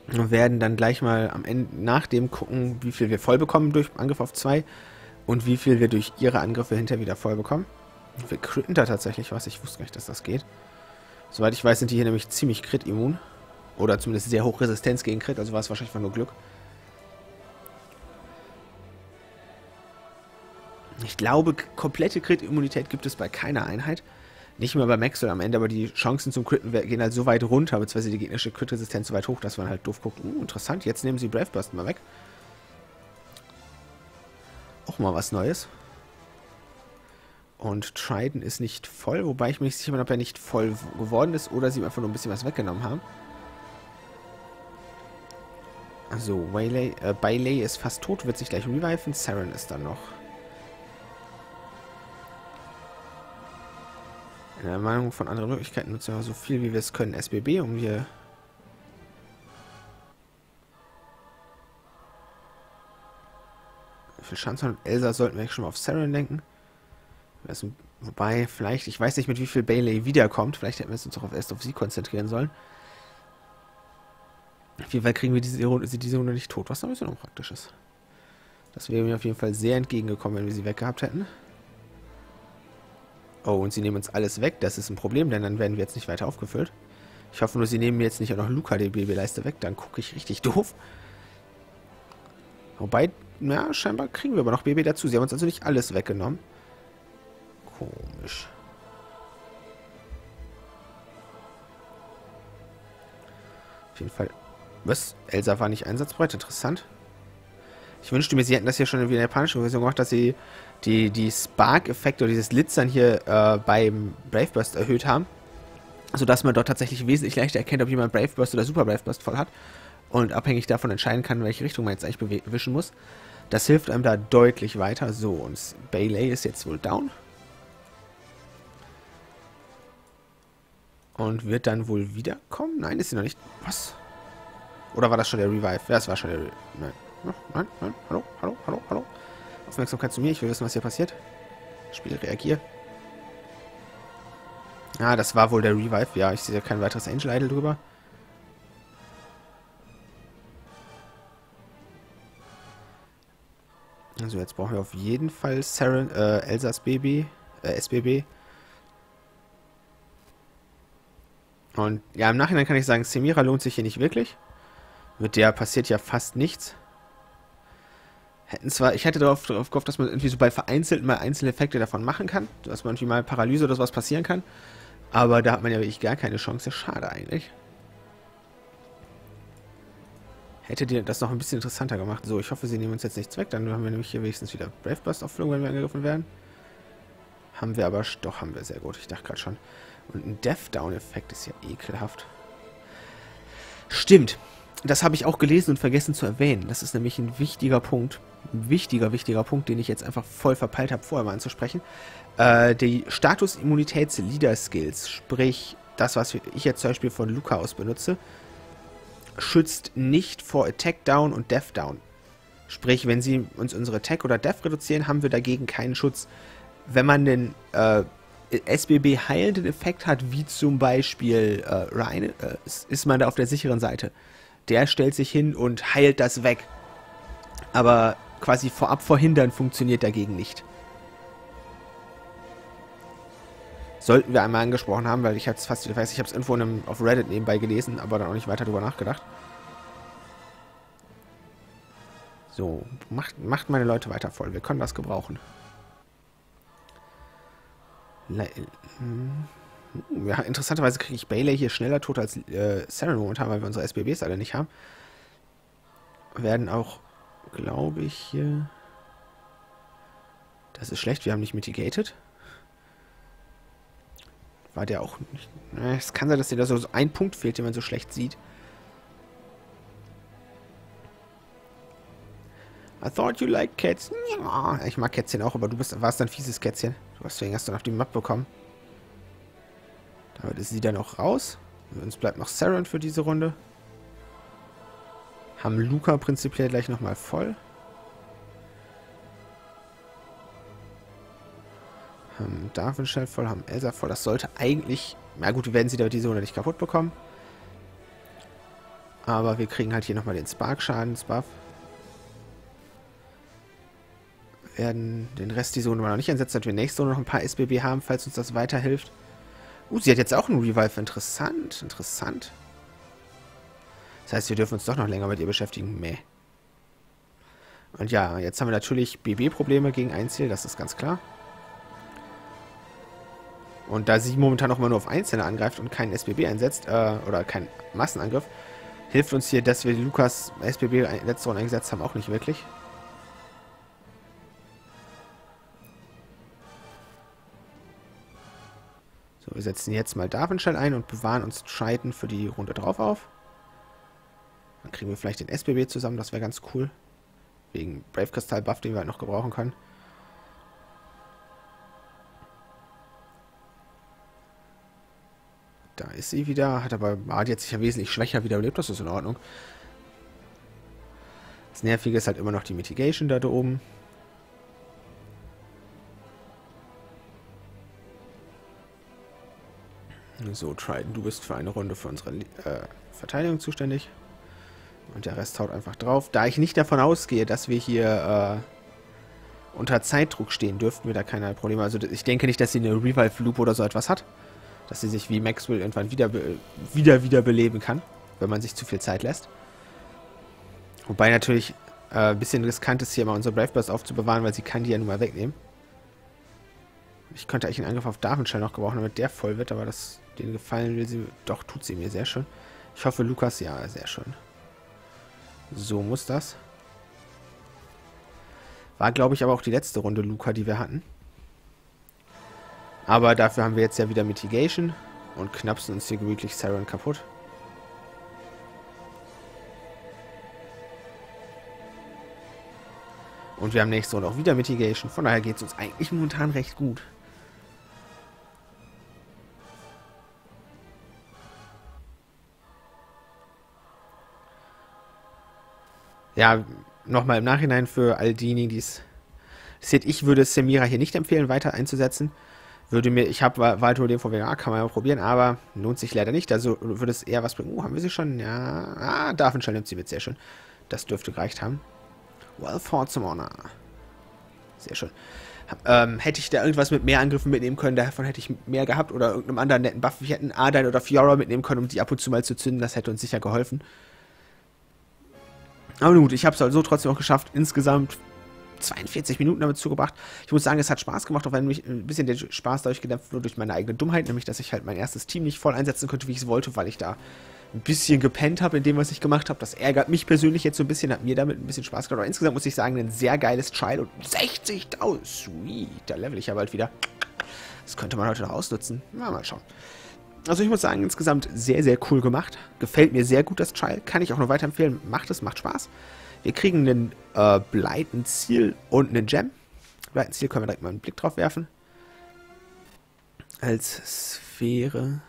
Und werden dann gleich mal am Ende nach dem gucken, wie viel wir voll bekommen durch Angriff auf 2 und wie viel wir durch ihre Angriffe hinterher wieder voll bekommen. Wir critten da tatsächlich was. Ich wusste gar nicht, dass das geht. Soweit ich weiß, sind die hier nämlich ziemlich Crit-immun. Oder zumindest sehr hoch Resistenz gegen Crit, also war es wahrscheinlich nur Glück. Ich glaube, komplette Crit-Immunität gibt es bei keiner Einheit. Nicht mehr bei Max oder am Ende, aber die Chancen zum Critten gehen halt so weit runter, beziehungsweise die gegnerische Crit-Resistenz so weit hoch, dass man halt doof guckt. Uh, interessant, jetzt nehmen sie Brave Burst mal weg. Auch mal was Neues. Und Trident ist nicht voll, wobei ich mir nicht sicher bin, ob er nicht voll geworden ist oder sie einfach nur ein bisschen was weggenommen haben. Also, Waylay, äh, Bailey ist fast tot, wird sich gleich reviven. Saren ist dann noch. In der Meinung von anderen Möglichkeiten nutzen wir so viel, wie wir es können. SBB, um hier... Für Schanzer und Elsa sollten wir schon mal auf Saren denken. Wobei, vielleicht, ich weiß nicht, mit wie viel Bailey wiederkommt. Vielleicht hätten wir uns auch erst auf sie konzentrieren sollen. Auf jeden Fall kriegen wir diese Runde, diese Runde nicht tot, was ein bisschen unpraktisch ist. Das wäre mir auf jeden Fall sehr entgegengekommen, wenn wir sie weggehabt hätten. Oh, und sie nehmen uns alles weg. Das ist ein Problem, denn dann werden wir jetzt nicht weiter aufgefüllt. Ich hoffe nur, sie nehmen mir jetzt nicht auch noch Luca die Babyleiste weg. Dann gucke ich richtig doof. Wobei, na, scheinbar kriegen wir aber noch Baby dazu. Sie haben uns also nicht alles weggenommen. Komisch. Auf jeden Fall was? Elsa war nicht einsatzbereit? Interessant. Ich wünschte mir, sie hätten das hier schon in der japanischen Version gemacht, dass sie die, die Spark-Effekte oder dieses Glitzern hier äh, beim Brave Burst erhöht haben. Sodass man dort tatsächlich wesentlich leichter erkennt, ob jemand Brave Burst oder Super Brave Burst voll hat. Und abhängig davon entscheiden kann, welche Richtung man jetzt eigentlich wischen muss. Das hilft einem da deutlich weiter. So, und Bailey ist jetzt wohl down. Und wird dann wohl wiederkommen? Nein, ist sie noch nicht. Was? Oder war das schon der Revive? Ja, das war schon der Revive. Nein. Nein, nein, hallo, hallo, hallo, hallo. Aufmerksamkeit zu mir, ich will wissen, was hier passiert. Spiel reagier. Ah, das war wohl der Revive. Ja, ich sehe kein weiteres Angel Idol drüber. Also jetzt brauchen wir auf jeden Fall Saren, äh, Elsas Baby, äh, SBB. Und ja, im Nachhinein kann ich sagen, Semira lohnt sich hier nicht wirklich. Mit der passiert ja fast nichts. Hätten zwar, ich hätte darauf, darauf gehofft, dass man irgendwie so bei vereinzelten mal einzelne Effekte davon machen kann, dass man irgendwie mal Paralyse oder sowas passieren kann. Aber da hat man ja wirklich gar keine Chance. Schade eigentlich. Hätte dir das noch ein bisschen interessanter gemacht. So, ich hoffe, sie nehmen uns jetzt nichts weg. Dann haben wir nämlich hier wenigstens wieder Brave Burst Auffüllung, wenn wir angegriffen werden. Haben wir aber, doch, haben wir sehr gut. Ich dachte gerade schon. Und ein Death Down Effekt ist ja ekelhaft. Stimmt das habe ich auch gelesen und vergessen zu erwähnen. Das ist nämlich ein wichtiger Punkt. Ein wichtiger, wichtiger Punkt, den ich jetzt einfach voll verpeilt habe, vorher mal anzusprechen. Äh, die Status-Immunitäts-Leader-Skills, sprich das, was ich jetzt zum Beispiel von Luca aus benutze, schützt nicht vor Attack Down und Death Down. Sprich, wenn sie uns unsere Attack oder Death reduzieren, haben wir dagegen keinen Schutz. Wenn man den äh, SBB heilenden Effekt hat, wie zum Beispiel äh, Ryan, äh, ist man da auf der sicheren Seite der stellt sich hin und heilt das weg. Aber quasi vorab verhindern funktioniert dagegen nicht. Sollten wir einmal angesprochen haben, weil ich habe es fast, ich weiß, ich habe es irgendwo auf Reddit nebenbei gelesen, aber dann auch nicht weiter darüber nachgedacht. So, macht, macht meine Leute weiter voll. Wir können das gebrauchen. Le hm. Ja, interessanterweise kriege ich Bailey hier schneller tot als äh, Saren momentan, weil wir unsere SBBs alle nicht haben. Werden auch, glaube ich, hier... Das ist schlecht, wir haben nicht mitigated. War der auch nicht... Es kann sein, dass dir da so ein Punkt fehlt, den man so schlecht sieht. I thought you liked cats. Ich mag Kätzchen auch, aber du bist, warst ein fieses Kätzchen. Deswegen hast du noch die Map bekommen. Damit ist sie dann auch raus. Uns bleibt noch Saren für diese Runde. Haben Luca prinzipiell gleich nochmal voll. Haben Darwin schnell voll, haben Elsa voll. Das sollte eigentlich... Na gut, wir werden sie da diese Runde nicht kaputt bekommen. Aber wir kriegen halt hier nochmal den Spark-Schadensbuff. Werden den Rest dieser Runde noch nicht einsetzen, damit wir nächste Runde noch ein paar SBB haben, falls uns das weiterhilft. Uh, sie hat jetzt auch einen Revive. Interessant, interessant. Das heißt, wir dürfen uns doch noch länger mit ihr beschäftigen. Meh. Und ja, jetzt haben wir natürlich BB-Probleme gegen Einzel, das ist ganz klar. Und da sie momentan noch mal nur auf Einzelne angreift und keinen SBB einsetzt, äh, oder keinen Massenangriff, hilft uns hier, dass wir Lukas SBB letzte Runde eingesetzt haben, auch nicht wirklich. So, wir setzen jetzt mal Darwinstein ein und bewahren uns Triton für die Runde drauf auf. Dann kriegen wir vielleicht den SBB zusammen, das wäre ganz cool. Wegen Brave Kristall Buff, den wir halt noch gebrauchen können. Da ist sie wieder, hat aber hat jetzt sich ja wesentlich schwächer wieder überlebt, das ist in Ordnung. Das Nervige ist halt immer noch die Mitigation da, oben. So, Trident, du bist für eine Runde für unsere äh, Verteidigung zuständig. Und der Rest haut einfach drauf. Da ich nicht davon ausgehe, dass wir hier äh, unter Zeitdruck stehen, dürften wir da keine Probleme. Also ich denke nicht, dass sie eine Revive-Loop oder so etwas hat. Dass sie sich wie Maxwell irgendwann wieder, wieder, wieder beleben kann, wenn man sich zu viel Zeit lässt. Wobei natürlich äh, ein bisschen riskant ist, hier mal unsere Brave Burst aufzubewahren, weil sie kann die ja nun mal wegnehmen. Ich könnte eigentlich einen Angriff auf Darwinshell noch gebrauchen, damit der voll wird, aber das, den Gefallen will sie... Doch, tut sie mir sehr schön. Ich hoffe, Lukas... Ja, sehr schön. So muss das. War, glaube ich, aber auch die letzte Runde Luca, die wir hatten. Aber dafür haben wir jetzt ja wieder Mitigation und knapsen uns hier gemütlich Saren kaputt. Und wir haben nächste Runde auch wieder Mitigation. Von daher geht es uns eigentlich momentan recht gut. ja, nochmal im Nachhinein für all diejenigen, die es seht, ich würde Semira hier nicht empfehlen, weiter einzusetzen. Würde mir, ich habe Valto den vor WA, kann man ja probieren, aber lohnt sich leider nicht. Also würde es eher was bringen. Oh, haben wir sie schon? Ja. Ah, Darfenschall nimmt sie mit, sehr schön. Das dürfte gereicht haben. Well fought, Simona. Sehr schön. Ähm, hätte ich da irgendwas mit mehr Angriffen mitnehmen können, davon hätte ich mehr gehabt oder irgendeinem anderen netten Buff. Wir hätten Ardine oder Fiora mitnehmen können, um die ab und zu mal zu zünden. Das hätte uns sicher geholfen. Aber gut, ich habe es halt so trotzdem auch geschafft. Insgesamt 42 Minuten damit zugebracht. Ich muss sagen, es hat Spaß gemacht, auch wenn mich ein bisschen der Spaß dadurch gedämpft wurde durch meine eigene Dummheit, nämlich dass ich halt mein erstes Team nicht voll einsetzen konnte, wie ich es wollte, weil ich da ein bisschen gepennt habe in dem, was ich gemacht habe. Das ärgert mich persönlich jetzt so ein bisschen, hat mir damit ein bisschen Spaß gemacht. Aber insgesamt muss ich sagen, ein sehr geiles Trial und 60.000. Sweet, da level ich ja bald wieder. Das könnte man heute noch ausnutzen. Na, mal schauen. Also ich muss sagen, insgesamt sehr, sehr cool gemacht. Gefällt mir sehr gut das Trial. Kann ich auch noch weiterempfehlen. Macht es, macht Spaß. Wir kriegen einen äh, Bleiten Ziel und einen Gem. Bleiten Ziel können wir direkt mal einen Blick drauf werfen. Als Sphäre.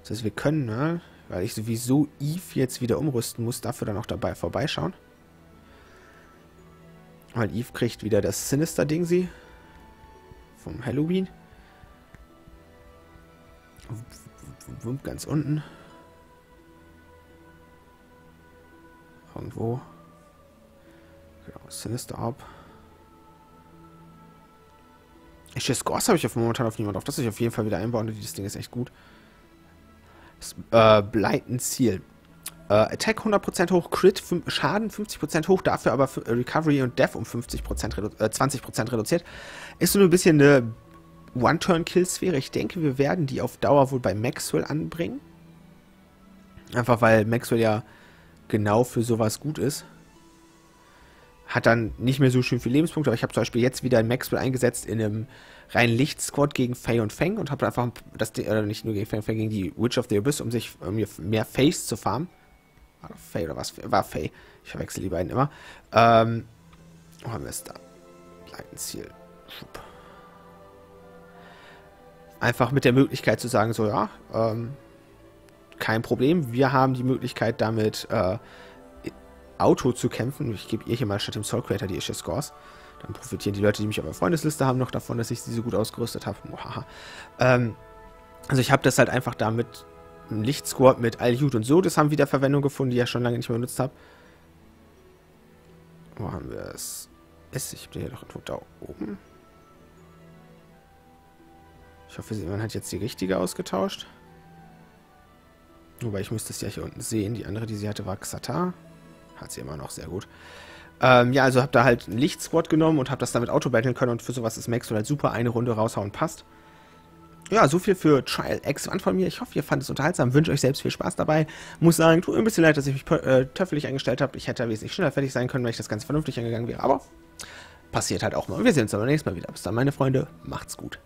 Das heißt, wir können, ne, weil ich sowieso Eve jetzt wieder umrüsten muss, dafür dann auch dabei vorbeischauen. Weil Eve kriegt wieder das Sinister-Ding sie. Vom Halloween. Ganz unten. Irgendwo. Genau, Sinister Up. Echte Scores habe ich auf momentan auf niemand auf. Das ich auf jeden Fall wieder einbauen. Das Ding ist echt gut. Das, äh, Bleiten Ziel. Äh, Attack 100% hoch, Crit Schaden 50% hoch, dafür aber Recovery und Death um 50% redu äh, 20% reduziert. Ist so ein bisschen eine One-Turn-Kill-Sphäre. Ich denke, wir werden die auf Dauer wohl bei Maxwell anbringen. Einfach weil Maxwell ja genau für sowas gut ist. Hat dann nicht mehr so schön viele Lebenspunkte, aber ich habe zum Beispiel jetzt wieder ein Maxwell eingesetzt in einem reinen Licht-Squad gegen Faye und Feng und habe einfach das, oder nicht nur gegen Faye und Feng, gegen die Witch of the Abyss, um sich um mehr Face zu farmen. War Faye oder was? War Faye. Ich verwechsel die beiden immer. Ähm, wo haben wir es da? Leitenziel. Schub einfach mit der Möglichkeit zu sagen, so ja, ähm, kein Problem, wir haben die Möglichkeit damit äh, Auto zu kämpfen. Ich gebe ihr hier mal statt dem Soul Creator die Issue Scores. Dann profitieren die Leute, die mich auf der Freundesliste haben, noch davon, dass ich sie so gut ausgerüstet habe. Ähm, also ich habe das halt einfach damit im Lichtsquad mit Aljut und so, das haben wieder Verwendung gefunden, die ich ja schon lange nicht mehr benutzt habe. Wo haben wir es? Ich habe den hier doch irgendwo da oben. Ich hoffe, man hat jetzt die richtige ausgetauscht. Wobei ich müsste es ja hier unten sehen. Die andere, die sie hatte, war Xatar. Hat sie immer noch sehr gut. Ähm, ja, also habe da halt einen Lichtsquad genommen und habe das damit Auto-Battlen können und für sowas ist Max halt super. Eine Runde raushauen passt. Ja, so viel für Trial X1 von mir. Ich hoffe, ihr fandet es unterhaltsam. Wünsche euch selbst viel Spaß dabei. Muss sagen, tut mir ein bisschen leid, dass ich mich äh, töffelig eingestellt habe. Ich hätte wesentlich schneller fertig sein können, wenn ich das Ganze vernünftig angegangen wäre. Aber passiert halt auch mal. Wir sehen uns aber nächstes Mal wieder. Bis dann, meine Freunde. Macht's gut.